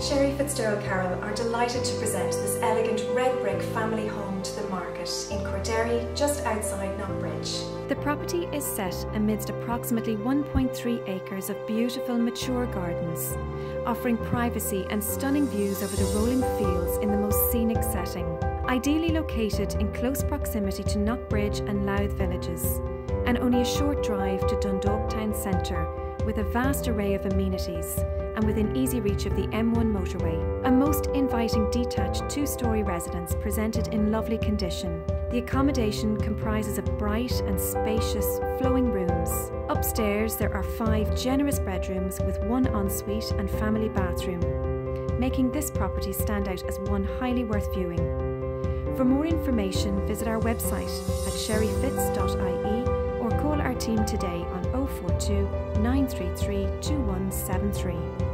Sherry Fitzgerald Carroll are delighted to present this elegant red brick family home to the market in Corderry, just outside Knockbridge. The property is set amidst approximately 1.3 acres of beautiful mature gardens, offering privacy and stunning views over the rolling fields in the most scenic setting. Ideally located in close proximity to Knockbridge and Louth villages, and only a short drive to centre with a vast array of amenities and within easy reach of the M1 motorway. A most inviting detached two story residence presented in lovely condition. The accommodation comprises of bright and spacious flowing rooms. Upstairs, there are five generous bedrooms with one ensuite and family bathroom, making this property stand out as one highly worth viewing. For more information, visit our website at our team today on 042 933 2173.